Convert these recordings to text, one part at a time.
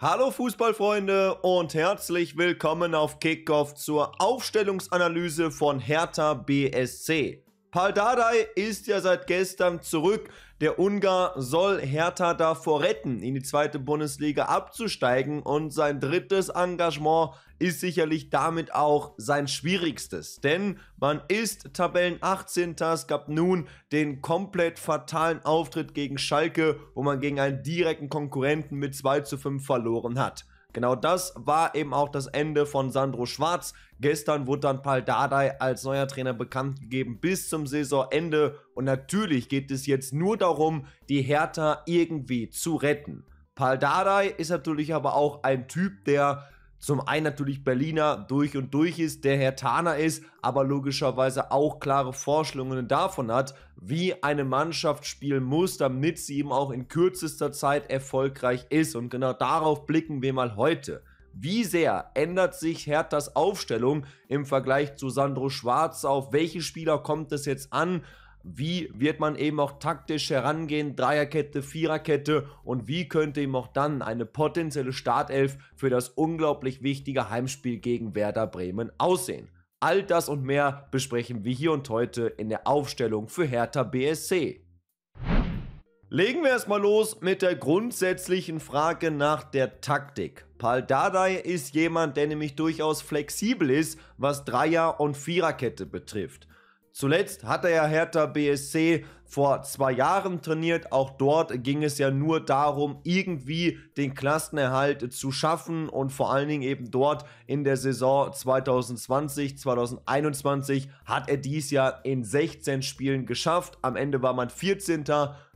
Hallo Fußballfreunde und herzlich willkommen auf Kickoff zur Aufstellungsanalyse von Hertha BSC. Paul Dardai ist ja seit gestern zurück. Der Ungar soll Hertha davor retten, in die zweite Bundesliga abzusteigen und sein drittes Engagement ist sicherlich damit auch sein schwierigstes. Denn man ist Tabellen 18. Es gab nun den komplett fatalen Auftritt gegen Schalke, wo man gegen einen direkten Konkurrenten mit 2 zu 5 verloren hat. Genau das war eben auch das Ende von Sandro Schwarz. Gestern wurde dann Paul Dardai als neuer Trainer bekannt gegeben bis zum Saisonende. Und natürlich geht es jetzt nur darum, die Hertha irgendwie zu retten. Paul Dardai ist natürlich aber auch ein Typ, der zum einen natürlich Berliner durch und durch ist, der Herr Tana ist, aber logischerweise auch klare Vorstellungen davon hat, wie eine Mannschaft spielen muss, damit sie eben auch in kürzester Zeit erfolgreich ist. Und genau darauf blicken wir mal heute. Wie sehr ändert sich Herthas Aufstellung im Vergleich zu Sandro Schwarz? Auf welche Spieler kommt es jetzt an? Wie wird man eben auch taktisch herangehen, Dreierkette, Viererkette und wie könnte eben auch dann eine potenzielle Startelf für das unglaublich wichtige Heimspiel gegen Werder Bremen aussehen. All das und mehr besprechen wir hier und heute in der Aufstellung für Hertha BSC. Legen wir erstmal los mit der grundsätzlichen Frage nach der Taktik. Paul Dardai ist jemand, der nämlich durchaus flexibel ist, was Dreier- und Viererkette betrifft. Zuletzt hat er ja Hertha BSC vor zwei Jahren trainiert. Auch dort ging es ja nur darum, irgendwie den Klassenerhalt zu schaffen und vor allen Dingen eben dort in der Saison 2020, 2021 hat er dies Jahr in 16 Spielen geschafft. Am Ende war man 14.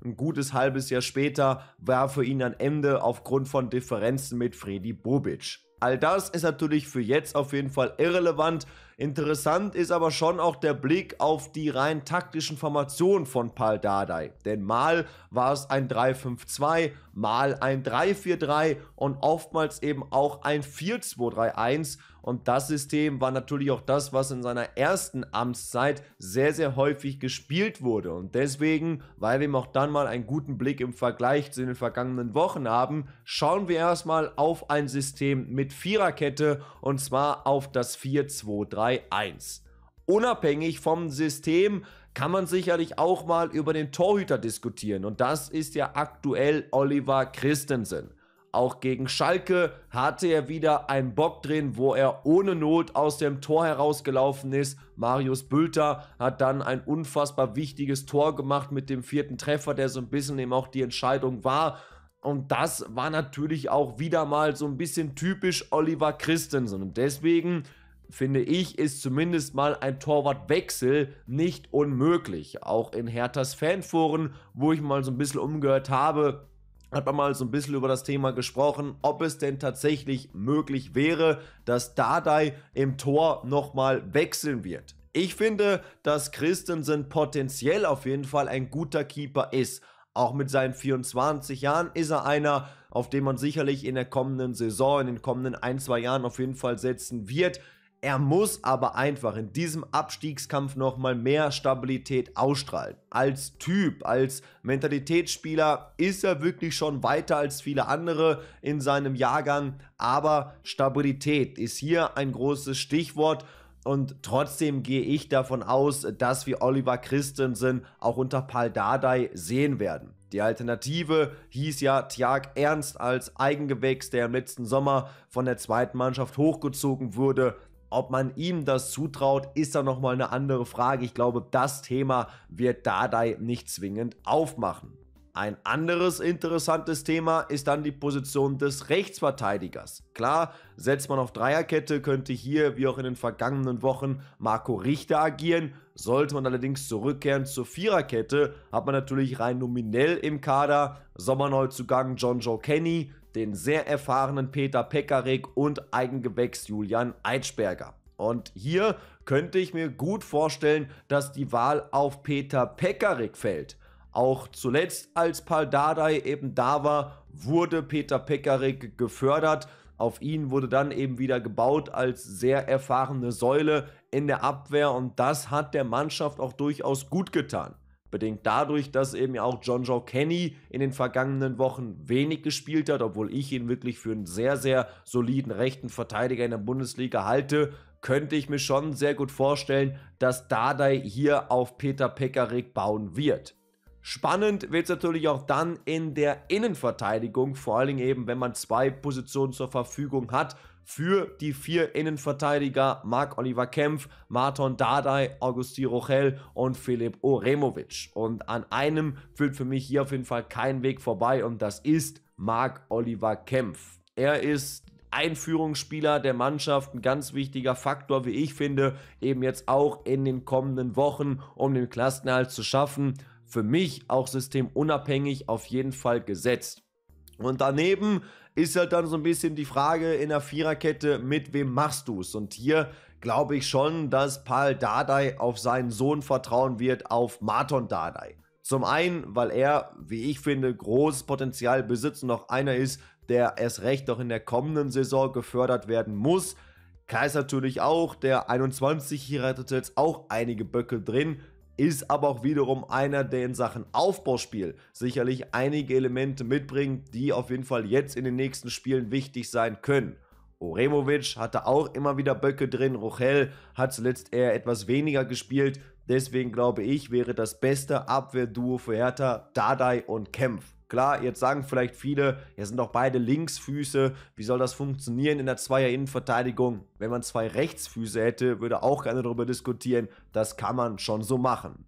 Ein gutes halbes Jahr später war für ihn ein Ende aufgrund von Differenzen mit Freddy Bobic. All das ist natürlich für jetzt auf jeden Fall irrelevant. Interessant ist aber schon auch der Blick auf die rein taktischen Formationen von Paul Dardai. Denn mal war es ein 3-5-2, mal ein 3-4-3 und oftmals eben auch ein 4-2-3-1. Und das System war natürlich auch das, was in seiner ersten Amtszeit sehr, sehr häufig gespielt wurde. Und deswegen, weil wir auch dann mal einen guten Blick im Vergleich zu den vergangenen Wochen haben, schauen wir erstmal auf ein System mit Viererkette und zwar auf das 4-2-3-1. Unabhängig vom System kann man sicherlich auch mal über den Torhüter diskutieren und das ist ja aktuell Oliver Christensen. Auch gegen Schalke hatte er wieder einen Bock drin, wo er ohne Not aus dem Tor herausgelaufen ist. Marius Bülter hat dann ein unfassbar wichtiges Tor gemacht mit dem vierten Treffer, der so ein bisschen eben auch die Entscheidung war. Und das war natürlich auch wieder mal so ein bisschen typisch Oliver Christensen. Und deswegen finde ich, ist zumindest mal ein Torwartwechsel nicht unmöglich. Auch in Herthas Fanforen, wo ich mal so ein bisschen umgehört habe, hat man mal so ein bisschen über das Thema gesprochen, ob es denn tatsächlich möglich wäre, dass Dardai im Tor nochmal wechseln wird. Ich finde, dass Christensen potenziell auf jeden Fall ein guter Keeper ist. Auch mit seinen 24 Jahren ist er einer, auf den man sicherlich in der kommenden Saison, in den kommenden ein, zwei Jahren auf jeden Fall setzen wird. Er muss aber einfach in diesem Abstiegskampf nochmal mehr Stabilität ausstrahlen. Als Typ, als Mentalitätsspieler ist er wirklich schon weiter als viele andere in seinem Jahrgang, aber Stabilität ist hier ein großes Stichwort. Und trotzdem gehe ich davon aus, dass wir Oliver Christensen auch unter Paul Dardai sehen werden. Die Alternative hieß ja Tjag Ernst als Eigengewächs, der im letzten Sommer von der zweiten Mannschaft hochgezogen wurde. Ob man ihm das zutraut, ist dann nochmal eine andere Frage. Ich glaube, das Thema wird Dardai nicht zwingend aufmachen. Ein anderes interessantes Thema ist dann die Position des Rechtsverteidigers. Klar, setzt man auf Dreierkette, könnte hier, wie auch in den vergangenen Wochen, Marco Richter agieren. Sollte man allerdings zurückkehren zur Viererkette, hat man natürlich rein nominell im Kader Sommerneuzugang John Joe Kenny, den sehr erfahrenen Peter Pekarik und Eigengewächs Julian Eitschberger. Und hier könnte ich mir gut vorstellen, dass die Wahl auf Peter Pekarik fällt. Auch zuletzt, als Paul Dardai eben da war, wurde Peter Pekarik gefördert. Auf ihn wurde dann eben wieder gebaut als sehr erfahrene Säule in der Abwehr und das hat der Mannschaft auch durchaus gut getan. Bedingt dadurch, dass eben auch John Joe Kenny in den vergangenen Wochen wenig gespielt hat, obwohl ich ihn wirklich für einen sehr, sehr soliden rechten Verteidiger in der Bundesliga halte, könnte ich mir schon sehr gut vorstellen, dass Dardai hier auf Peter Pekarik bauen wird. Spannend wird es natürlich auch dann in der Innenverteidigung, vor allen Dingen eben, wenn man zwei Positionen zur Verfügung hat für die vier Innenverteidiger Marc-Oliver Kempf, Marton Dardai, Augusti Rochel und Filip Oremovic. Und an einem führt für mich hier auf jeden Fall kein Weg vorbei und das ist Marc-Oliver Kempf. Er ist Einführungsspieler der Mannschaft, ein ganz wichtiger Faktor, wie ich finde, eben jetzt auch in den kommenden Wochen, um den Klassenerhalt zu schaffen. Für mich auch systemunabhängig auf jeden Fall gesetzt. Und daneben ist halt dann so ein bisschen die Frage in der Viererkette, mit wem machst du es? Und hier glaube ich schon, dass Paul Dardai auf seinen Sohn vertrauen wird, auf Marton Dardai. Zum einen, weil er, wie ich finde, großes Potenzial besitzt und noch einer ist, der erst recht auch in der kommenden Saison gefördert werden muss. Klar ist natürlich auch, der 21-Jährige hat jetzt auch einige Böcke drin, ist aber auch wiederum einer, der in Sachen Aufbauspiel sicherlich einige Elemente mitbringt, die auf jeden Fall jetzt in den nächsten Spielen wichtig sein können. Oremovic hatte auch immer wieder Böcke drin, Rochel hat zuletzt eher etwas weniger gespielt, deswegen glaube ich, wäre das beste Abwehrduo für Hertha Dadai und Kempf. Klar, jetzt sagen vielleicht viele, ja sind doch beide Linksfüße, wie soll das funktionieren in der Zweier-Innenverteidigung? Wenn man zwei Rechtsfüße hätte, würde auch gerne darüber diskutieren, das kann man schon so machen.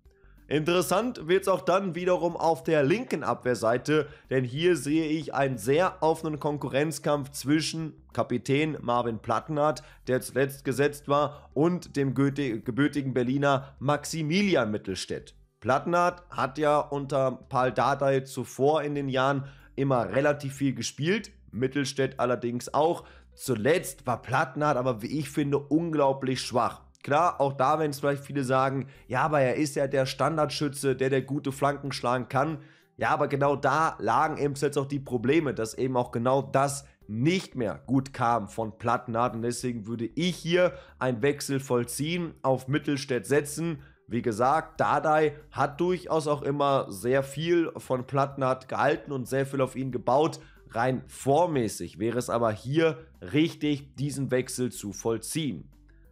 Interessant wird es auch dann wiederum auf der linken Abwehrseite, denn hier sehe ich einen sehr offenen Konkurrenzkampf zwischen Kapitän Marvin Plattenhardt, der zuletzt gesetzt war, und dem gebürtigen Berliner Maximilian Mittelstädt. Plattenhardt hat ja unter Paul Dardai zuvor in den Jahren immer relativ viel gespielt, Mittelstädt allerdings auch. Zuletzt war Plattenhardt aber, wie ich finde, unglaublich schwach. Klar, auch da werden es vielleicht viele sagen, ja, aber er ist ja der Standardschütze, der der gute Flanken schlagen kann. Ja, aber genau da lagen eben jetzt auch die Probleme, dass eben auch genau das nicht mehr gut kam von Plattenhardt und deswegen würde ich hier einen Wechsel vollziehen, auf Mittelstädt setzen, wie gesagt, Dardai hat durchaus auch immer sehr viel von Plattenhardt gehalten und sehr viel auf ihn gebaut. Rein vormäßig wäre es aber hier richtig, diesen Wechsel zu vollziehen.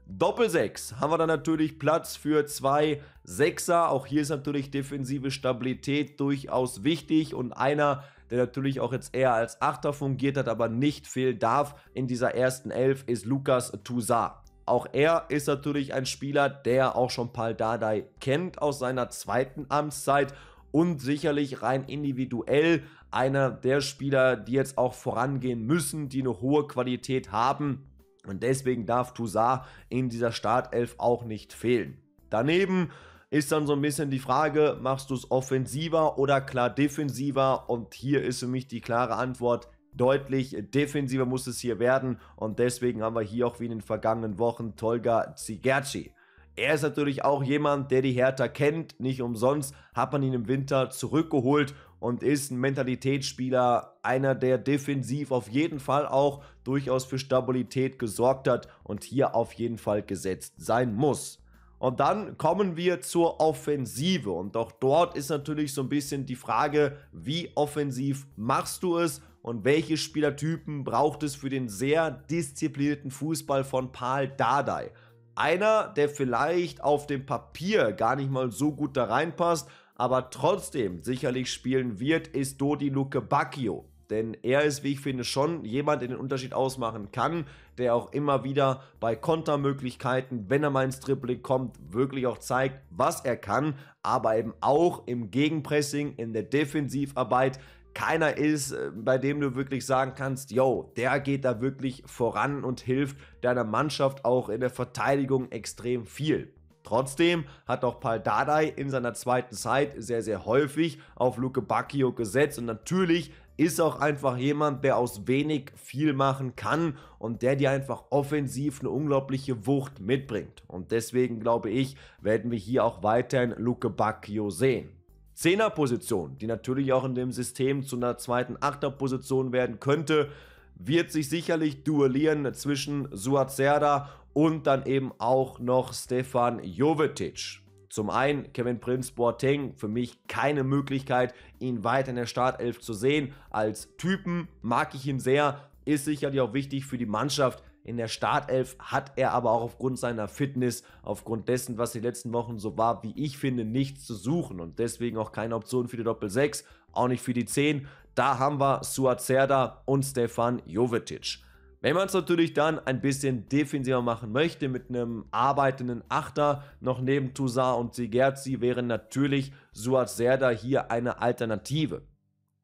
Doppel 6 haben wir dann natürlich Platz für zwei Sechser. Auch hier ist natürlich defensive Stabilität durchaus wichtig und einer, der natürlich auch jetzt eher als Achter fungiert hat, aber nicht fehlen darf in dieser ersten Elf, ist Lukas Toussaint. Auch er ist natürlich ein Spieler, der auch schon Paul Dardai kennt aus seiner zweiten Amtszeit und sicherlich rein individuell einer der Spieler, die jetzt auch vorangehen müssen, die eine hohe Qualität haben. Und deswegen darf Toussaint in dieser Startelf auch nicht fehlen. Daneben ist dann so ein bisschen die Frage, machst du es offensiver oder klar defensiver? Und hier ist für mich die klare Antwort, deutlich defensiver muss es hier werden und deswegen haben wir hier auch wie in den vergangenen Wochen Tolga Zigerci. Er ist natürlich auch jemand, der die Hertha kennt. Nicht umsonst hat man ihn im Winter zurückgeholt und ist ein Mentalitätsspieler, einer, der defensiv auf jeden Fall auch durchaus für Stabilität gesorgt hat und hier auf jeden Fall gesetzt sein muss. Und dann kommen wir zur Offensive und auch dort ist natürlich so ein bisschen die Frage, wie offensiv machst du es und welche Spielertypen braucht es für den sehr disziplinierten Fußball von Paul Dardai. Einer, der vielleicht auf dem Papier gar nicht mal so gut da reinpasst, aber trotzdem sicherlich spielen wird, ist Dodi Luke Bacchio. Denn er ist, wie ich finde, schon jemand, der den Unterschied ausmachen kann, der auch immer wieder bei Kontermöglichkeiten, wenn er mal ins Dribbling kommt, wirklich auch zeigt, was er kann, aber eben auch im Gegenpressing, in der Defensivarbeit keiner ist, äh, bei dem du wirklich sagen kannst, yo, der geht da wirklich voran und hilft deiner Mannschaft auch in der Verteidigung extrem viel. Trotzdem hat auch Paul Dardai in seiner zweiten Zeit sehr, sehr häufig auf Luke Bacchio gesetzt und natürlich ist auch einfach jemand, der aus wenig viel machen kann und der dir einfach offensiv eine unglaubliche Wucht mitbringt. Und deswegen glaube ich, werden wir hier auch weiterhin Luke Bacchio sehen. Zehnerposition, die natürlich auch in dem System zu einer zweiten Achterposition werden könnte, wird sich sicherlich duellieren zwischen Suat Serda und dann eben auch noch Stefan Jovetic. Zum einen Kevin Prince Boateng, für mich keine Möglichkeit, ihn weiter in der Startelf zu sehen. Als Typen mag ich ihn sehr, ist sicherlich auch wichtig für die Mannschaft. In der Startelf hat er aber auch aufgrund seiner Fitness, aufgrund dessen, was die letzten Wochen so war, wie ich finde, nichts zu suchen und deswegen auch keine Option für die Doppel 6, auch nicht für die 10. Da haben wir Suat Serda und Stefan Jovetic. Wenn man es natürlich dann ein bisschen defensiver machen möchte, mit einem arbeitenden Achter noch neben Toussaint und Sigerzi, wäre natürlich Suat Serda hier eine Alternative.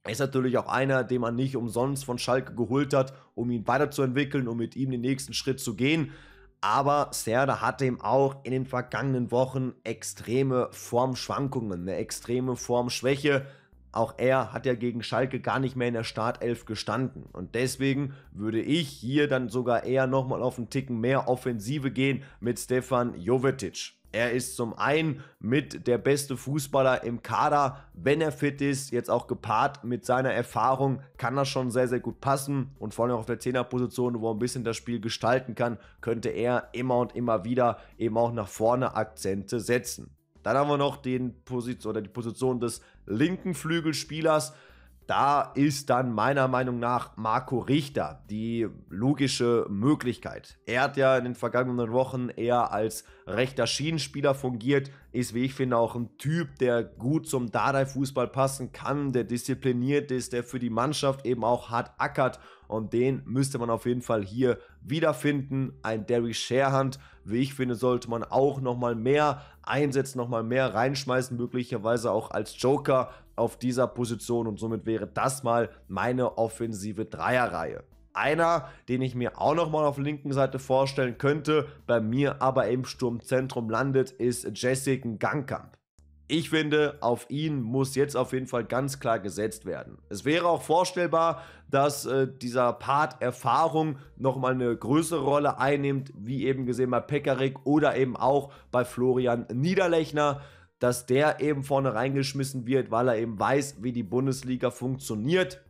Er ist natürlich auch einer, den man nicht umsonst von Schalke geholt hat, um ihn weiterzuentwickeln, um mit ihm den nächsten Schritt zu gehen. Aber Serda hatte ihm auch in den vergangenen Wochen extreme Formschwankungen, eine extreme Formschwäche. Auch er hat ja gegen Schalke gar nicht mehr in der Startelf gestanden. Und deswegen würde ich hier dann sogar eher nochmal auf einen Ticken mehr Offensive gehen mit Stefan Jovetic. Er ist zum einen mit der beste Fußballer im Kader, wenn er fit ist, jetzt auch gepaart mit seiner Erfahrung, kann das schon sehr, sehr gut passen und vor allem auf der Zehnerposition, wo er ein bisschen das Spiel gestalten kann, könnte er immer und immer wieder eben auch nach vorne Akzente setzen. Dann haben wir noch den Position, oder die Position des linken Flügelspielers. Da ist dann meiner Meinung nach Marco Richter die logische Möglichkeit. Er hat ja in den vergangenen Wochen eher als rechter Schienenspieler fungiert, ist, wie ich finde, auch ein Typ, der gut zum Dardai-Fußball passen kann, der diszipliniert ist, der für die Mannschaft eben auch hart ackert und den müsste man auf jeden Fall hier wiederfinden. Ein Derry Sharehand, wie ich finde, sollte man auch nochmal mehr einsetzen, nochmal mehr reinschmeißen, möglicherweise auch als Joker auf dieser Position und somit wäre das mal meine offensive Dreierreihe. Einer, den ich mir auch nochmal auf der linken Seite vorstellen könnte, bei mir aber im Sturmzentrum landet, ist Jessica Gangkamp. Ich finde, auf ihn muss jetzt auf jeden Fall ganz klar gesetzt werden. Es wäre auch vorstellbar, dass äh, dieser Part Erfahrung nochmal eine größere Rolle einnimmt, wie eben gesehen bei Pekarik oder eben auch bei Florian Niederlechner dass der eben vorne reingeschmissen wird, weil er eben weiß, wie die Bundesliga funktioniert.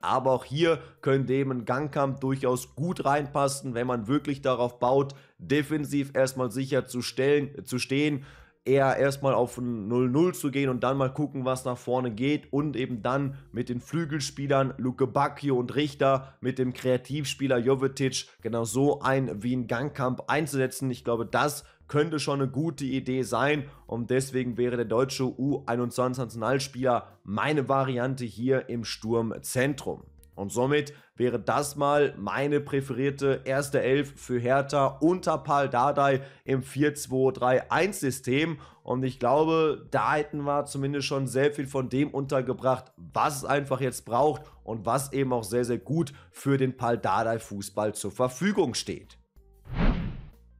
Aber auch hier könnte eben ein Gangkampf durchaus gut reinpassen, wenn man wirklich darauf baut, defensiv erstmal sicher zu, stellen, zu stehen, eher erstmal auf ein 0-0 zu gehen und dann mal gucken, was nach vorne geht und eben dann mit den Flügelspielern Luke Bacchio und Richter, mit dem Kreativspieler Jovetic genau so ein wie ein Gangkampf einzusetzen. Ich glaube, das könnte schon eine gute Idee sein und deswegen wäre der deutsche U21-Nationalspieler meine Variante hier im Sturmzentrum. Und somit wäre das mal meine präferierte erste Elf für Hertha unter Paul Dardai im 4-2-3-1-System. Und ich glaube, da hätten wir zumindest schon sehr viel von dem untergebracht, was es einfach jetzt braucht und was eben auch sehr, sehr gut für den Paul Dardai Fußball zur Verfügung steht.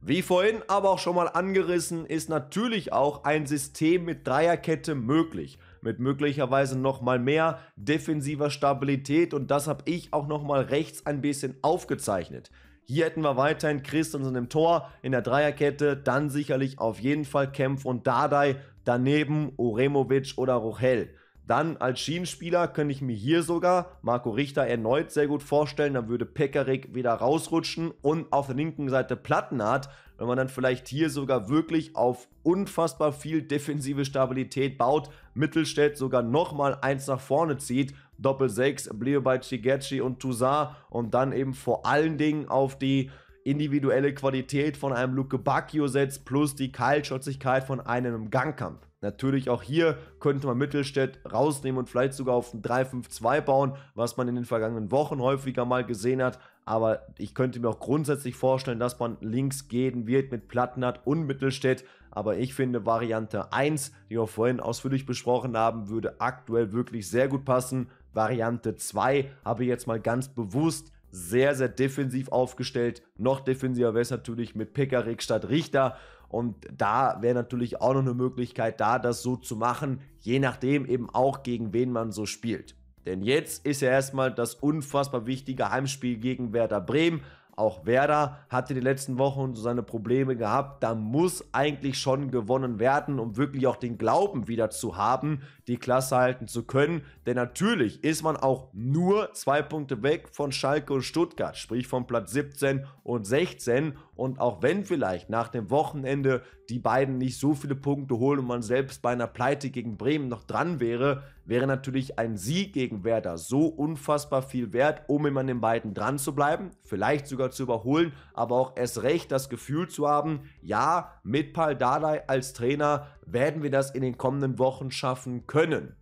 Wie vorhin aber auch schon mal angerissen, ist natürlich auch ein System mit Dreierkette möglich mit möglicherweise nochmal mehr defensiver Stabilität und das habe ich auch nochmal rechts ein bisschen aufgezeichnet. Hier hätten wir weiterhin Christensen im Tor, in der Dreierkette, dann sicherlich auf jeden Fall Kempf und Dardai, daneben Uremovic oder Rochel. Dann als Schienenspieler könnte ich mir hier sogar Marco Richter erneut sehr gut vorstellen. Dann würde Pekarik wieder rausrutschen und auf der linken Seite Plattenhardt. Wenn man dann vielleicht hier sogar wirklich auf unfassbar viel defensive Stabilität baut, Mittelstädt sogar nochmal eins nach vorne zieht, Doppel 6, bliebe bei Chigechi und Toussaint und dann eben vor allen Dingen auf die individuelle Qualität von einem Luke Bacchio setzt, plus die Keilschotzigkeit von einem Gangkampf. Natürlich auch hier könnte man Mittelstädt rausnehmen und vielleicht sogar auf ein 3-5-2 bauen, was man in den vergangenen Wochen häufiger mal gesehen hat. Aber ich könnte mir auch grundsätzlich vorstellen, dass man links gehen wird mit Plattenhardt und Mittelstädt. Aber ich finde Variante 1, die wir vorhin ausführlich besprochen haben, würde aktuell wirklich sehr gut passen. Variante 2 habe ich jetzt mal ganz bewusst sehr, sehr defensiv aufgestellt. Noch defensiver wäre es natürlich mit Pekarik statt Richter. Und da wäre natürlich auch noch eine Möglichkeit da, das so zu machen, je nachdem eben auch gegen wen man so spielt. Denn jetzt ist ja erstmal das unfassbar wichtige Heimspiel gegen Werder Bremen. Auch Werder hatte die letzten Wochen so seine Probleme gehabt. Da muss eigentlich schon gewonnen werden, um wirklich auch den Glauben wieder zu haben, die Klasse halten zu können. Denn natürlich ist man auch nur zwei Punkte weg von Schalke und Stuttgart, sprich von Platz 17 und 16. Und auch wenn vielleicht nach dem Wochenende die beiden nicht so viele Punkte holen und man selbst bei einer Pleite gegen Bremen noch dran wäre, wäre natürlich ein Sieg gegen Werder so unfassbar viel wert, um immer an den beiden dran zu bleiben, vielleicht sogar zu überholen, aber auch erst recht das Gefühl zu haben, ja, mit Paul Dardai als Trainer werden wir das in den kommenden Wochen schaffen können.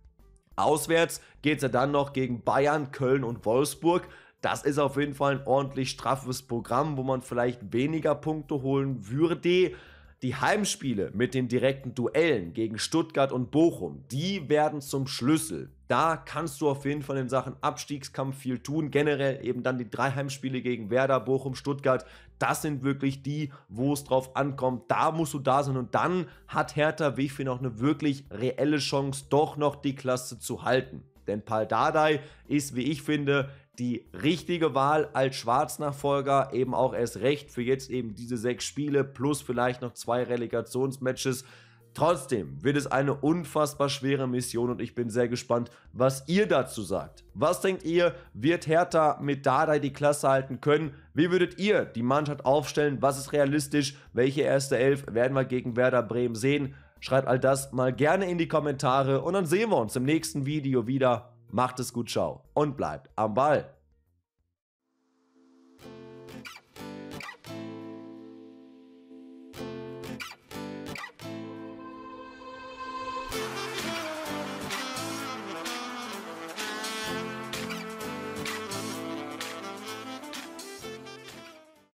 Auswärts geht es ja dann noch gegen Bayern, Köln und Wolfsburg. Das ist auf jeden Fall ein ordentlich straffes Programm, wo man vielleicht weniger Punkte holen würde. Die Heimspiele mit den direkten Duellen gegen Stuttgart und Bochum, die werden zum Schlüssel. Da kannst du auf jeden Fall in Sachen Abstiegskampf viel tun. Generell eben dann die drei Heimspiele gegen Werder, Bochum, Stuttgart. Das sind wirklich die, wo es drauf ankommt. Da musst du da sein und dann hat Hertha, wie ich finde, auch eine wirklich reelle Chance, doch noch die Klasse zu halten. Denn Pal Dardai ist, wie ich finde, die richtige Wahl als Schwarznachfolger, eben auch erst recht für jetzt eben diese sechs Spiele plus vielleicht noch zwei Relegationsmatches. Trotzdem wird es eine unfassbar schwere Mission und ich bin sehr gespannt, was ihr dazu sagt. Was denkt ihr, wird Hertha mit Dardai die Klasse halten können? Wie würdet ihr die Mannschaft aufstellen? Was ist realistisch? Welche erste Elf werden wir gegen Werder Bremen sehen? Schreibt all das mal gerne in die Kommentare und dann sehen wir uns im nächsten Video wieder. Macht es gut, ciao und bleibt am Ball.